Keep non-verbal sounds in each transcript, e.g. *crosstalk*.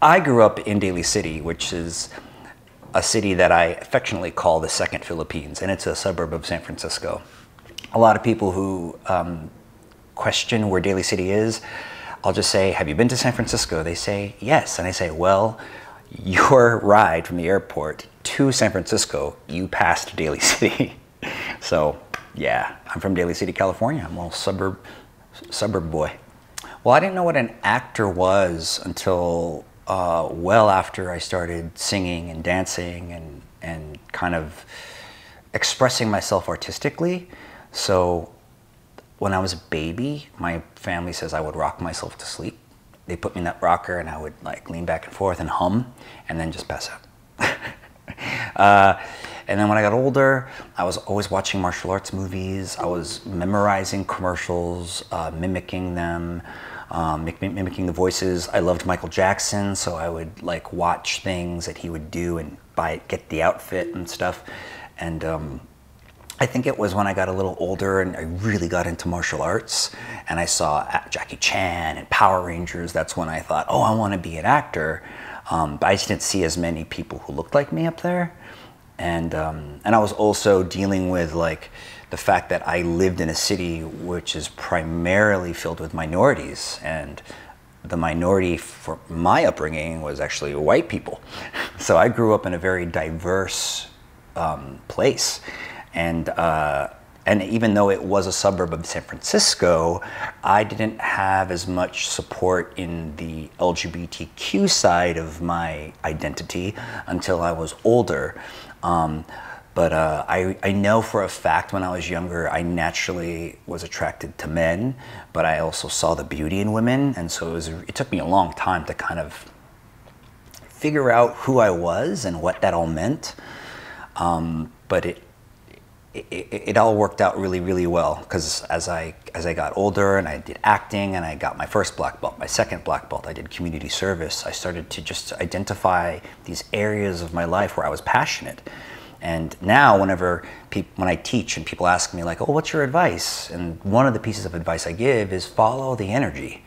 I grew up in Daly City, which is a city that I affectionately call the second Philippines, and it's a suburb of San Francisco. A lot of people who um, question where Daly City is, I'll just say, Have you been to San Francisco? They say, Yes. And I say, Well, your ride from the airport to San Francisco, you passed Daly *laughs* City. so, yeah, I'm from Daly City, California. I'm a little suburb, suburb boy. Well, I didn't know what an actor was until uh, well after I started singing and dancing and, and kind of expressing myself artistically. So when I was a baby, my family says I would rock myself to sleep. They put me in that rocker and I would like lean back and forth and hum and then just pass out. *laughs* uh, and then when I got older, I was always watching martial arts movies. I was memorizing commercials, uh, mimicking them, um, mimicking the voices. I loved Michael Jackson, so I would like watch things that he would do and buy, get the outfit and stuff. And um, I think it was when I got a little older and I really got into martial arts and I saw Jackie Chan and Power Rangers. That's when I thought, oh, I want to be an actor. Um, but I just didn't see as many people who looked like me up there. And, um, and I was also dealing with like the fact that I lived in a city which is primarily filled with minorities. And the minority for my upbringing was actually white people. *laughs* So I grew up in a very diverse um, place. And, uh, and even though it was a suburb of San Francisco, I didn't have as much support in the LGBTQ side of my identity until I was older. Um, but uh, I, I know for a fact when I was younger, I naturally was attracted to men, but I also saw the beauty in women. And so it, was, it took me a long time to kind of figure out who I was and what that all meant. Um, but it, it, it, all worked out really, really well because as I as I got older and I did acting and I got my first black belt, my second black belt, I did community service. I started to just identify these areas of my life where I was passionate. And now, whenever when I teach and people ask me like, "Oh, what's your advice?" and one of the pieces of advice I give is follow the energy.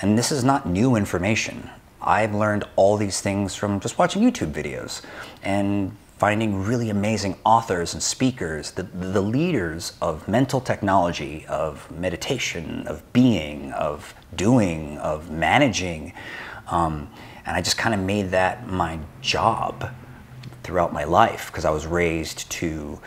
And this is not new information. I've learned all these things from just watching YouTube videos and finding really amazing authors and speakers, the, the leaders of mental technology, of meditation, of being, of doing, of managing. Um, and I just kind of made that my job throughout my life because I was raised to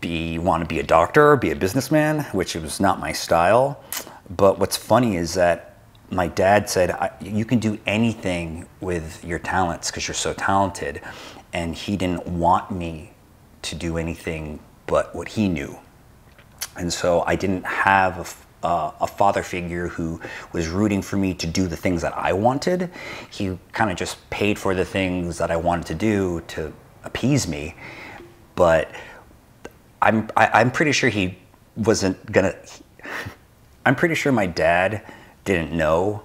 be want to be a doctor, be a businessman, which was not my style. But what's funny is that my dad said, "You can do anything with your talents because you're so talented." and he didn't want me to do anything but what he knew. And so I didn't have a, uh, a father figure who was rooting for me to do the things that I wanted. He kind of just paid for the things that I wanted to do to appease me. But I'm, I, am i am pretty sure he wasn't gonna, *laughs* I'm pretty sure my dad didn't know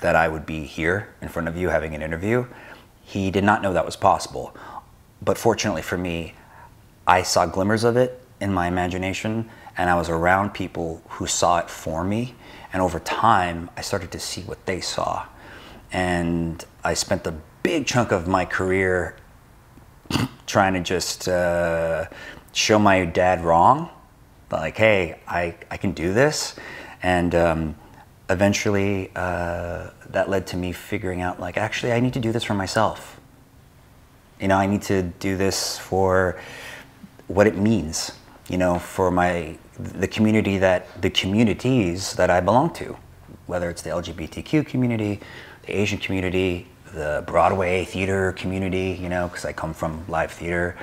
that I would be here in front of you having an interview. He did not know that was possible. But fortunately for me, I saw glimmers of it in my imagination and I was around people who saw it for me. And over time, I started to see what they saw. And I spent a big chunk of my career *laughs* trying to just uh, show my dad wrong. Like, hey, I, I can do this. And um, eventually uh, that led to me figuring out like actually i need to do this for myself you know i need to do this for what it means you know for my the community that the communities that i belong to whether it's the lgbtq community the asian community the broadway theater community you know because i come from live theater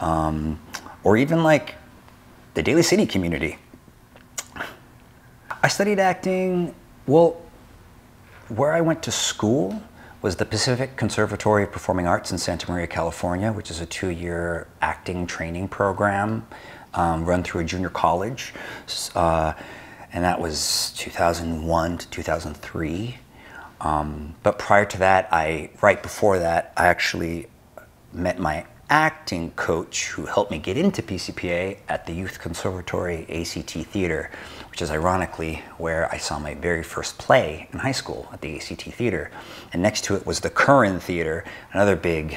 um, or even like the daly city community. I studied acting. Well, where I went to school was the Pacific Conservatory of Performing Arts in Santa Maria, California, which is a two year acting training program um, run through a junior college. Uh, and that was 2001 to 2003. Um, but prior to that, I right before that, I actually met my acting coach who helped me get into PCPA at the Youth Conservatory ACT Theater, which is ironically where I saw my very first play in high school at the ACT Theater. And next to it was the Curran Theater, another big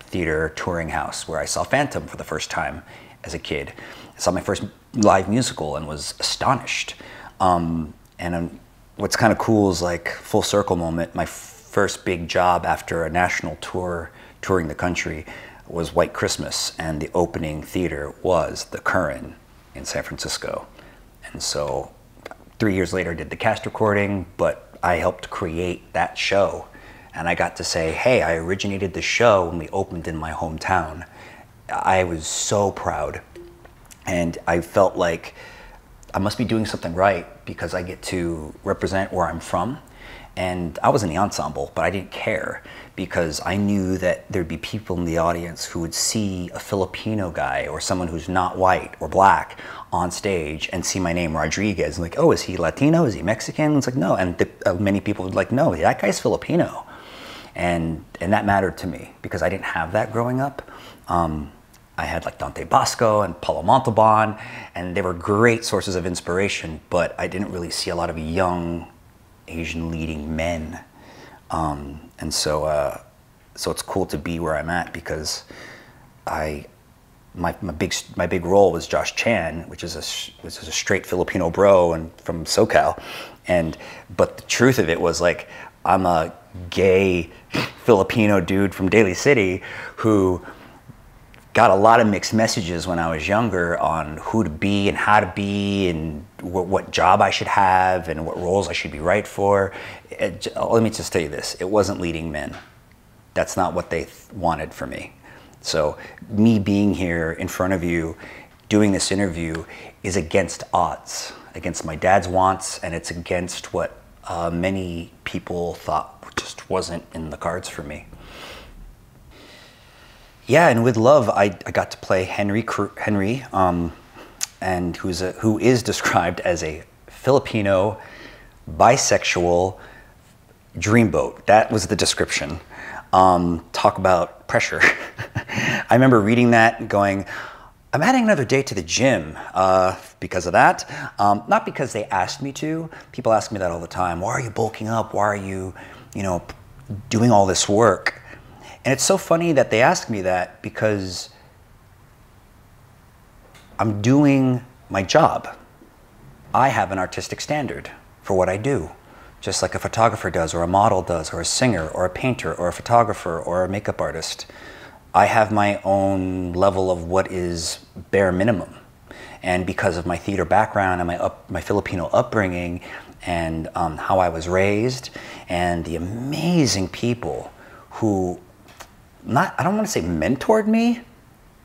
theater touring house where I saw Phantom for the first time as a kid. I saw my first live musical and was astonished. Um, and um, what's kind of cool is like full circle moment. My first big job after a national tour touring the country was White Christmas, and the opening theater was the Curran in San Francisco. And so three years later, I did the cast recording, but I helped create that show. And I got to say, hey, I originated the show when we opened in my hometown. I was so proud. And I felt like I must be doing something right because I get to represent where I'm from. And I was in the ensemble, but I didn't care because I knew that there'd be people in the audience who would see a Filipino guy or someone who's not white or black on stage and see my name Rodriguez and like, oh, is he Latino? Is he Mexican? It's like no, and the, uh, many people would like, no, that guy's Filipino, and and that mattered to me because I didn't have that growing up. Um, I had like Dante Basco and Paolo Montalban, and they were great sources of inspiration, but I didn't really see a lot of young Asian leading men. Um, and so, uh, so it's cool to be where I'm at because I, my, my big my big role was Josh Chan, which is a which is a straight Filipino bro and from SoCal, and but the truth of it was like I'm a gay Filipino dude from Daly City who got a lot of mixed messages when I was younger on who to be and how to be and what, what job I should have and what roles I should be right for. It, let me just tell you this it wasn't leading men. That's not what they wanted for me. So, me being here in front of you doing this interview is against odds, against my dad's wants, and it's against what uh, many people thought just wasn't in the cards for me yeah, and with love, I, I got to play Henry Henry, um, and who's a, who is *laughs* described as a Filipino bisexual dreamboat. That was the description. Um, talk about pressure. *laughs* I remember reading that and going, I'm adding another day to the gym uh, because of that. Um, not because they asked me to. People ask me that all the time. Why are you bulking up? Why are you, you know, doing all this work? And it's so funny that they ask me that because I'm doing my job. I have an artistic standard for what I do, just like a photographer does, or a model does, or a singer, or a painter, or a photographer, or a makeup artist. I have my own level of what is bare minimum. And because of my theater background and my, up, my Filipino upbringing and um, how I was raised, and the amazing people who not I don't want to say mentored me.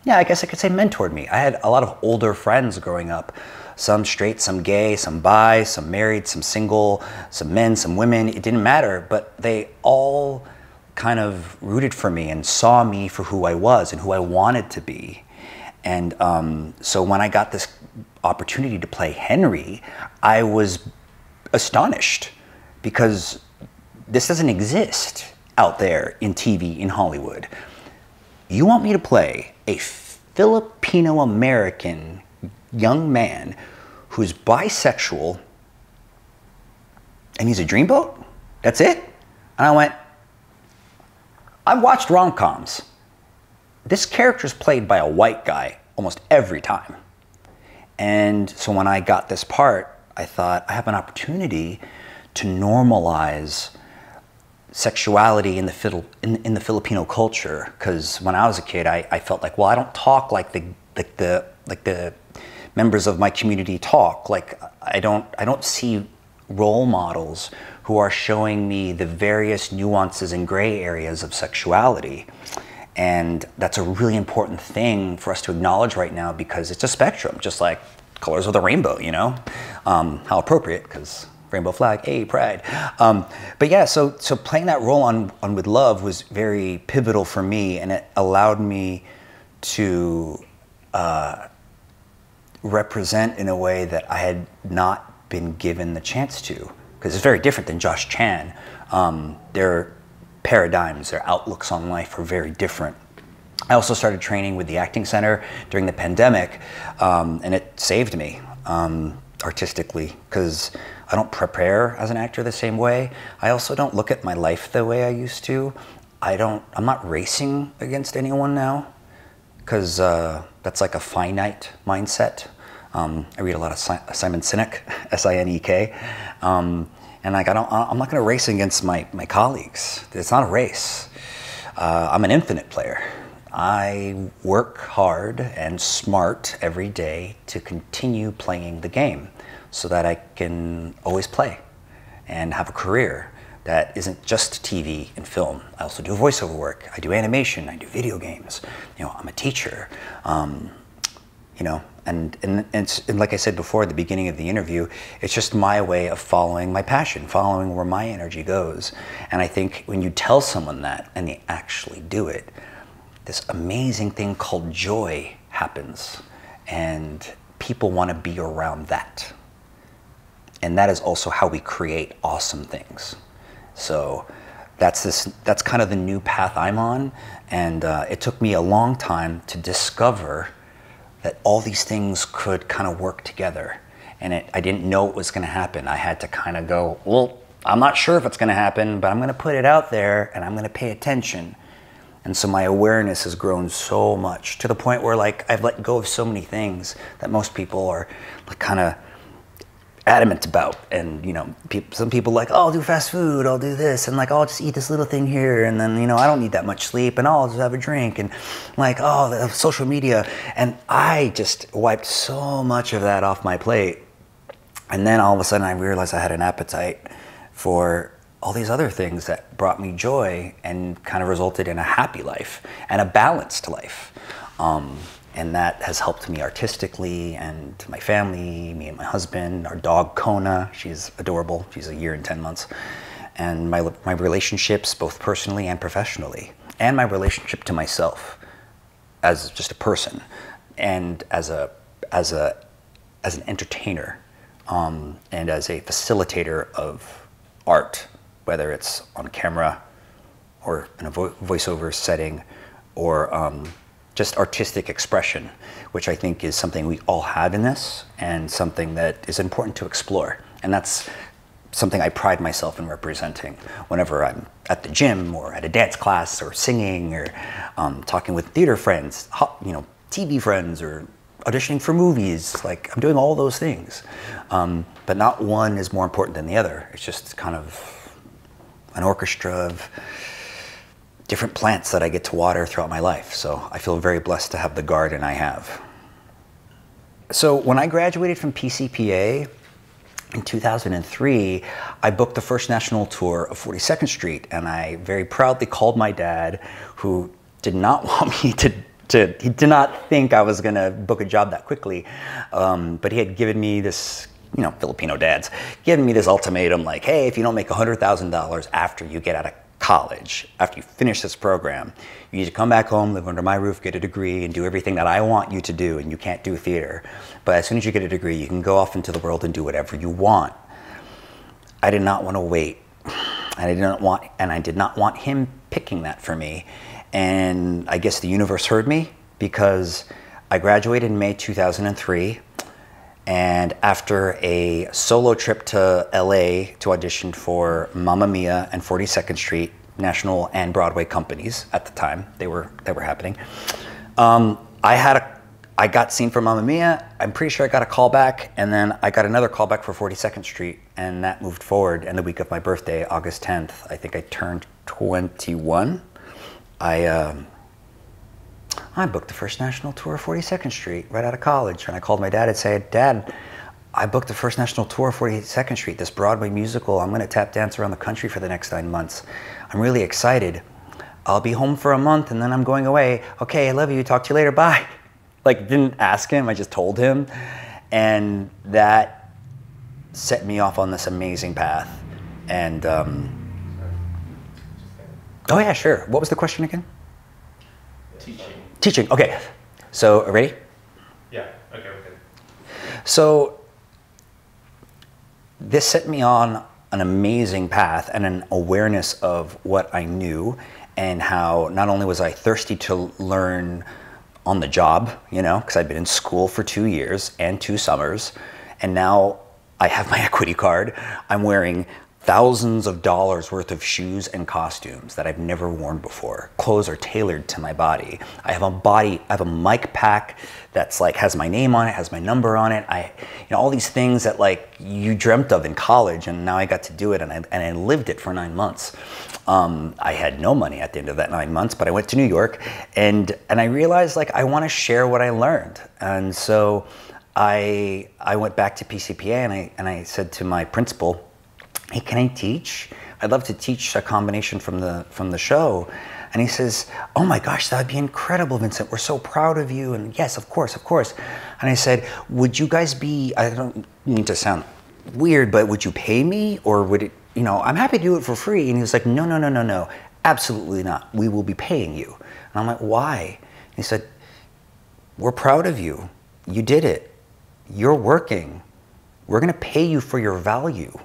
Yeah, I guess I could say mentored me. I had a lot of older friends growing up. Some straight, some gay, some bi, some married, some single, some men, some women. It didn't matter, but they all kind of rooted for me and saw me for who I was and who I wanted to be. And um, so when I got this opportunity to play Henry, I was astonished because this doesn't exist out there in TV in Hollywood. You want me to play a Filipino American young man who's bisexual and he's a dreamboat? That's it? And I went, I've watched rom coms. This character is played by a white guy almost every time. And so when I got this part, I thought I have an opportunity to normalize sexuality in the, in, in the Filipino culture because when I was a kid, I, I felt like, well, I don't talk like the, like the, like the members of my community talk. Like I don't, I don't see role models who are showing me the various nuances and gray areas of sexuality. And that's a really important thing for us to acknowledge right now because it's a spectrum, just like colors of the rainbow, you know? Um, how appropriate, because rainbow flag, hey, pride. Um, but yeah, so so playing that role on on with love was very pivotal for me, and it allowed me to uh, represent in a way that I had not been given the chance to, because it's very different than Josh Chan. Um, their paradigms, their outlooks on life are very different. I also started training with the Acting Center during the pandemic, um, and it saved me um, artistically because I don't prepare as an actor the same way. I also don't look at my life the way I used to. I don't. I'm not racing against anyone now because uh, that's like a finite mindset. Um, I read a lot of Simon Sinek, *laughs* S-I-N-E-K, um, and like I don't. I'm not going to race against my my colleagues. It's not a race. Uh, I'm an infinite player. I work hard and smart every day to continue playing the game so that I can always play and have a career that isn't just TV and film. I also do voiceover work. I do animation. I do video games. You know, I'm a teacher. Um, you know, and and, and, and like I said before at the beginning of the interview, it's just my way of following my passion, following where my energy goes. And I think when you tell someone that and they actually do it, this amazing thing called joy happens, and people want to be around that. And that is also how we create awesome things. So that's this. That's kind of the new path I'm on, and uh, it took me a long time to discover that all these things could kind of work together. And it, I didn't know it was going to happen. I had to kind of go, well, I'm not sure if it's going to happen, but I'm going to put it out there and I'm going to pay attention and so my awareness has grown so much to the point where like I've let go of so many things that most people are like kind of adamant about. And you know, people, some people like, oh, I'll do fast food, I'll do this, and like, oh, I'll just eat this little thing here, and then you know, I don't need that much sleep, and oh, I'll just have a drink, and like, oh, the social media, and I just wiped so much of that off my plate. And then all of a sudden, I realized I had an appetite for all these other things that brought me joy and kind of resulted in a happy life and a balanced life. Um, and that has helped me artistically and my family, me and my husband, our dog Kona, she's adorable, she's a year and 10 months, and my, my relationships, both personally and professionally, and my relationship to myself as just a person. And as a, as a, as an entertainer um, and as a facilitator of art whether it's on camera or in a vo voiceover setting or um, just artistic expression, which I think is something we all have in this and something that is important to explore. And that's something I pride myself in representing whenever I'm at the gym or at a dance class or singing or um, talking with theater friends, you know, TV friends or auditioning for movies. Like I'm doing all those things, um, but not one is more important than the other. It's just kind of an orchestra of different plants that I get to water throughout my life. So I feel very blessed to have the garden I have. So when I graduated from PCPA in 2003, I booked the first national tour of 42nd Street, and I very proudly called my dad, who did not *laughs* want me to to, he did not think I was going to book a job that quickly, um, but he had given me this you know, Filipino dads, giving me this ultimatum like, hey, if you don't make $100,000 after you get out of college, after you finish this program, you need to come back home, live under my roof, get a degree, and do everything that I want you to do, and you can't do theater. But as soon as you get a degree, you can go off into the world and do whatever you want. I did not want to wait. And I did not want, and I did not want him picking that for me. And I guess the universe heard me because I graduated in May 2003. And after a solo trip to LA to audition for Mamma Mia and 42nd Street, national and Broadway companies at the time, they were, they were happening. Um, I had a, I got seen for Mamma Mia. I'm pretty sure I got a call back, and then I got another call back for 42nd Street, and that moved forward. And the week of my birthday, August 10th, I think I turned 21. I um, I booked the first national tour of 42nd Street right out of college. And I called my dad and said, Dad, I booked the first national tour of 42nd Street, this Broadway musical. I'm going to tap dance around the country for the next nine months. I'm really excited. I'll be home for a month and then I'm going away. Okay, I love you. Talk to you later. Bye. *laughs* Like, didn't ask him, I just told him. And that set me off on this amazing path. And, um, oh, yeah, sure. What was the question again? Teaching. Teaching, okay. So, ready? Yeah, okay, okay. So, this set me on an amazing path and an awareness of what I knew and how not only was I thirsty to learn on the job, you know, because I'd been in school for two years and two summers, and now I have my *laughs* equity card. I'm wearing thousands of dollars worth of shoes and costumes that I've never worn before. Clothes are tailored to my body. I have a body, I have a mic pack that's like has my name on it, has my number on it. I, you know, all these things that like you dreamt of in college, and now I got to do it, and I and I lived it for nine months. Um, I had no money at the end of that nine months, but I went to New York, and and I realized like I want to share what I learned, and so. I, I went back to PCPA and I, and I said to my principal, hey, can I teach? I'd love to teach a combination from the from the show. And he says, oh my gosh, that would be incredible, Vincent. We're so proud of you. And yes, of course, of course. And I said, would you guys be, I don't mean to sound weird, but would you pay me or would it, you know, I'm happy to do it for free. And he was like, no, no, no, no, no, absolutely not. We will be paying you. And I'm like, why? And he said, we're proud of you. You did it. You're working. We're going to pay you for your value.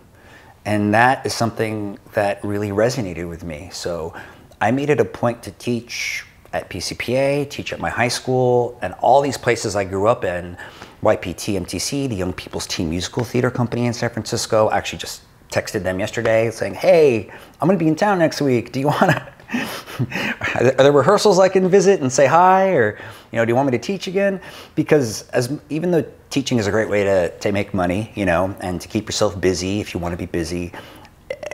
And that is something that really resonated with me. So I made it a point to teach at PCPA, teach at my high school, and all these places I grew up in. YPT MTC, the Young People's Teen Musical Theater Company in San Francisco. I actually just texted them yesterday saying, hey, I'm going to be in town next week. Do you want to? *laughs* are there rehearsals I can visit and say hi, or you know, do you want me to teach again? Because as even though teaching is a great way to, to make money, you know, and to keep yourself busy if you want to be busy.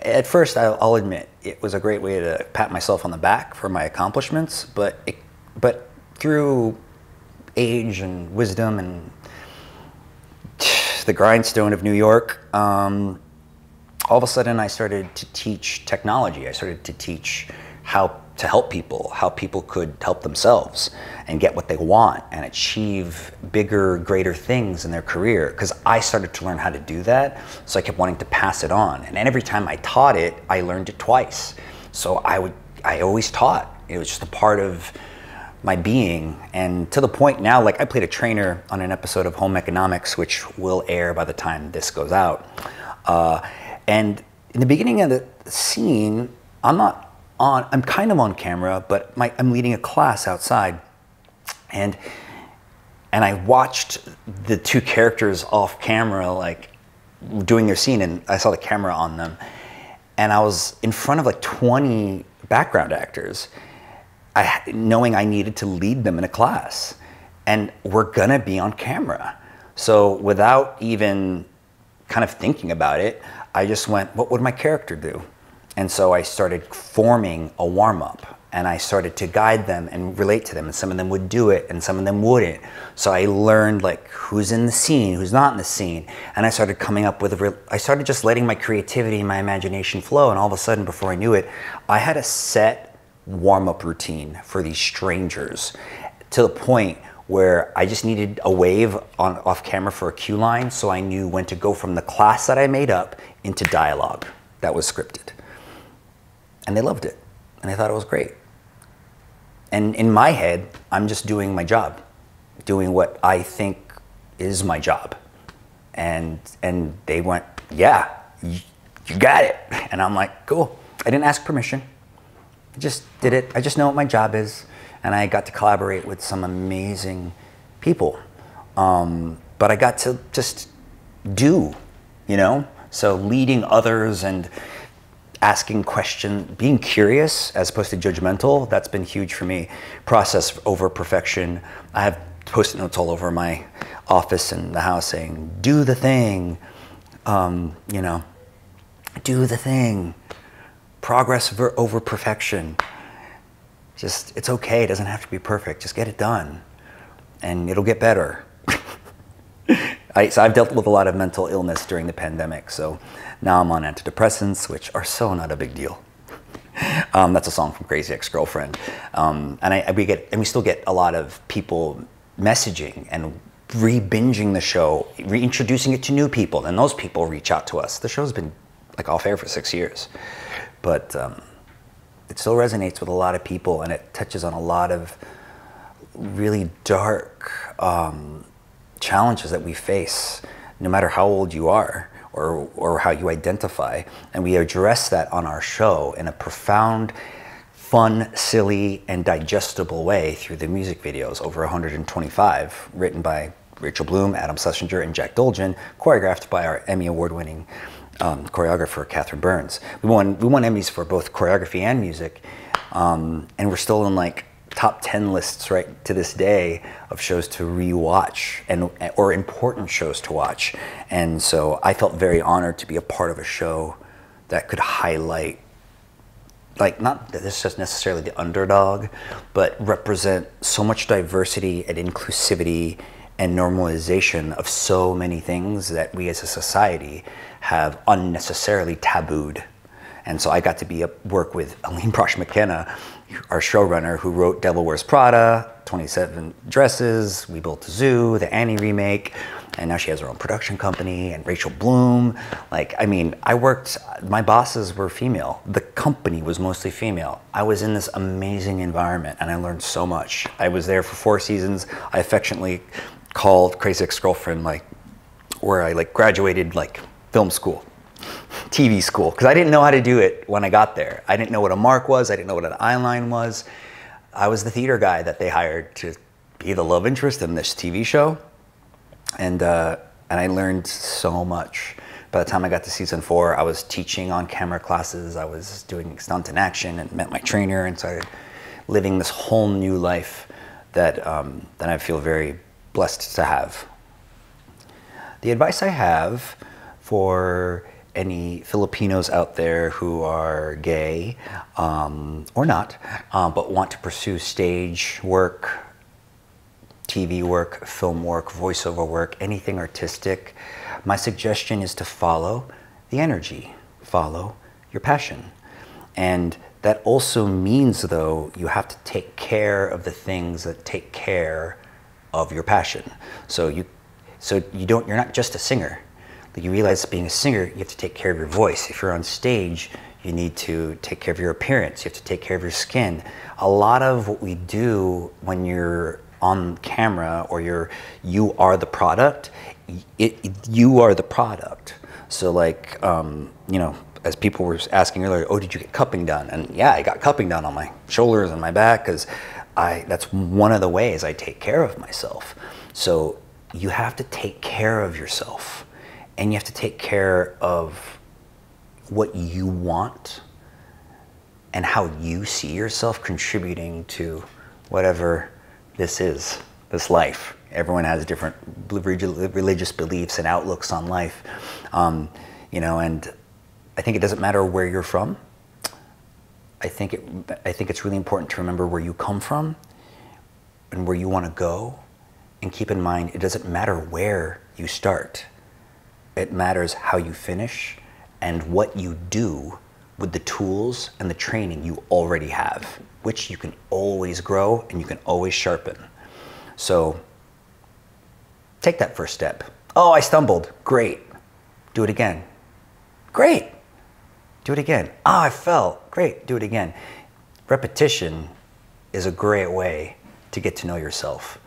At first, I'll, admit it was a great way to pat myself on the back for my accomplishments, but it, but through age and wisdom and the grindstone of New York, um, all of a sudden I started to teach technology. I started to teach how to help people, how people could help themselves and get what they want and achieve bigger, greater things in their career. Because I started to learn how to do that, so I kept wanting to pass it on. And every time I taught it, I learned it twice. So I would, I always taught. It was just a part of my being. And to the point now, like I played a trainer on an episode of Home Economics, which will air by the time this goes out. Uh, and in the beginning of the scene, I'm not on, I'm kind of on camera, but my, I'm leading a class outside. And, and I watched the two characters off camera, like doing their scene, and I saw the camera on them. And I was in front of like 20 background actors, I, knowing I needed to lead them in a class. And we're gonna be on camera. So without even kind of thinking about it, I just went, what would my character do? And so I started forming a warm up and I started to guide them and relate to them. And some of them would do it and some of them wouldn't. So I learned like who's in the scene, who's not in the scene. And I started coming up with, I started just letting my creativity and my imagination flow. And all of a sudden, before I knew it, I had a set warm up routine for these strangers to the point where I just needed a wave on off camera for a cue line. So I knew when to go from the class that I made up into dialogue that was scripted and they loved it. And they thought it was great. And in my head, I'm just doing my job, doing what I think is my job. And, and they went, yeah, you, you got it. *laughs* And I'm like, cool. I didn't ask permission. I just did it. I just know what my job is. And I got to collaborate with some amazing people. Um, but I got to just do, you know? So leading others and asking questions, being curious as opposed to judgmental, that's been huge for me. Process over perfection. I have post-it notes all over my office and the house saying, do the thing, um, you know, do the thing. Progress over perfection. Just, it's okay, it doesn't have to be perfect, just get it done and it'll get better. *laughs* I, so I've dealt with a lot of mental illness during the pandemic, so now I'm on antidepressants, which are so not a big deal. *laughs* Um, that's a song from Crazy Ex-Girlfriend, um, and I, we get and we still get a lot of people messaging and re-binging the show, reintroducing it to new people, and those people reach out to us. The show's been like off air for six years, but um, it still resonates with a lot of people, and it touches on a lot of really dark um, challenges that we face, no matter how old you are or, or how you identify. And we address that on our show in a profound, fun, silly, and digestible way through the music videos. Over 125, written by Rachel Bloom, Adam Schlesinger, and Jack Dolgen, choreographed by our Emmy Award-winning um, choreographer Kathryn Burns. We won we won Emmys for both choreography and music, um, and we're still in like top 10 lists right to this day of shows to rewatch and or important shows to watch. And so I felt very honored to be a part of a show that could highlight like not that this is necessarily the underdog, but represent so much diversity and inclusivity and normalization of so many things that we as a society have unnecessarily tabooed. And so I got to be work with Aline Brosh McKenna, our showrunner, who wrote Devil Wears Prada, 27 Dresses, We Built a Zoo, the Annie remake, and now she has her own production company, and Rachel Bloom. Like, I mean, I worked, my bosses were female. The company was mostly female. I was in this amazing environment, and I learned so much. I was there for four seasons. I affectionately called Crazy Ex-Girlfriend, like, where I like graduated like film school TV school because I didn't know how to do it when I got there. I didn't know what a mark was. I didn't know what an eyeline was. I was the theater guy that they hired to be the love interest in this TV show, and uh, and I learned so much. By the time I got to season four, I was teaching on camera classes. I was doing stunt and action, and met my trainer, and started living this whole new life that um, that I feel very blessed to have. The advice I have for any Filipinos out there who are gay um, or not, uh, but want to pursue stage work, TV work, film work, voiceover work, anything artistic, my suggestion is to follow the energy, follow your passion. And that also means, though, you have to take care of the things that take care of your passion. So you, so you don't, you're not just a singer but you realize being a singer, you have to take care of your voice. If you're on stage, you need to take care of your appearance. You have to take care of your skin. A lot of what we do when you're on camera or you're you are the product, it, it, you are the product. So like um, you know, as people were asking earlier, oh, did you get cupping done? And yeah, I got cupping done on my shoulders and my back because I that's one of the ways I take care of myself. So you have to take care of yourself and you have to take care of what you want and how you see yourself contributing to whatever this is, this life. Everyone has different religious beliefs and outlooks on life, um, you know. And I think it doesn't matter where you're from. I think it. I think it's really important to remember where you come from and where you want to go, and keep in mind it doesn't matter where you start. It matters how you finish and what you do with the tools and the training you already have, which you can always grow and you can always sharpen. So take that first step. Oh, I stumbled. Great. Do it again. Great. Do it again. Oh, I fell. Great. Do it again. Repetition is a great way to get to know yourself.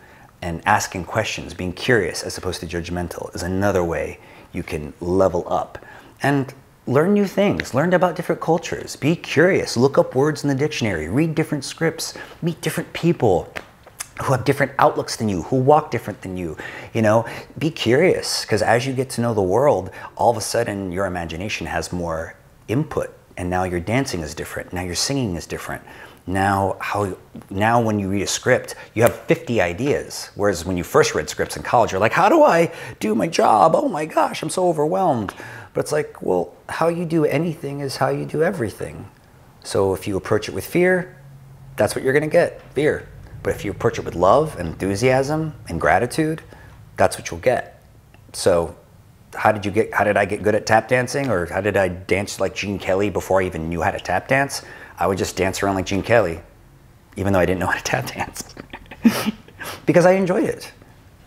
And asking questions, being curious as opposed to judgmental, is another way you can level up and learn new things, learn about different cultures, be curious, look up words in the dictionary, read different scripts, meet different people who have different outlooks than you, who walk different than you. You know, be curious because as you get to know the world, all of a sudden your imagination has more input and now your dancing is different, now your singing is different now how now when you read a script you have 50 ideas. Whereas when you first read scripts in college you're like how do i do my job? Oh my gosh i'm so overwhelmed. But it's like well how you do anything is how you do everything. So if you approach it with fear that's what you're going to get fear. But if you approach it with love and enthusiasm and gratitude that's what you'll get. So how did you get how did i get good at tap dancing? Or how did i dance like gene kelly before i even knew how to tap dance I would just dance around like Gene Kelly, even though I didn't know how to tap dance. *laughs* because I enjoyed it.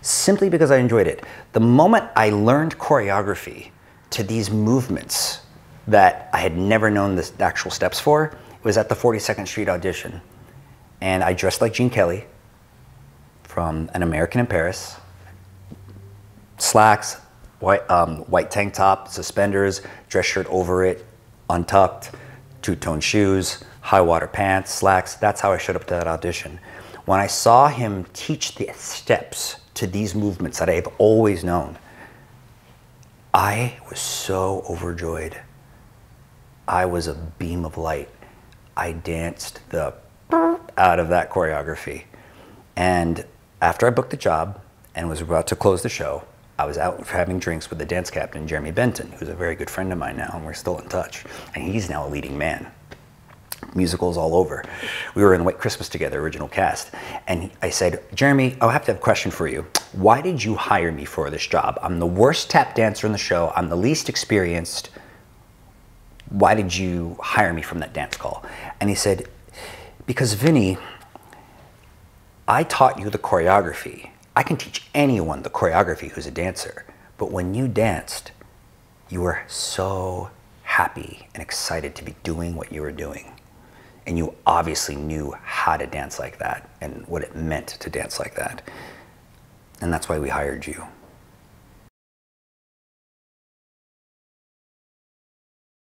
Simply because I enjoyed it. The moment I learned choreography to these movements that I had never known the actual steps for, was at the 42nd Street audition. And I dressed like Gene Kelly from An American in Paris. Slacks, white, um, white tank top, suspenders, dress shirt over it, untucked two-tone shoes, high water pants, slacks. That's how I showed up to that audition. When I saw him teach the steps to these movements that I've always known, I was so overjoyed. I was a beam of light. I danced the out of that choreography. And after I booked the job and was about to close the show, I was out having drinks with the dance captain, Jeremy Benton, who's a very good friend of mine now, and we're still in touch. And he's now a leading man. Musicals all over. We were in White Christmas together, original cast. And I said, Jeremy, I have to have a question for you. Why did you hire me for this job? I'm the worst tap dancer in the show, I'm the least experienced. Why did you hire me from that dance call? And he said, Because Vinny, I taught you the choreography. I can teach anyone the choreography who's a dancer. But when you danced, you were so happy and excited to be doing what you were doing. And you obviously knew how to dance like that and what it meant to dance like that. And that's why we hired you.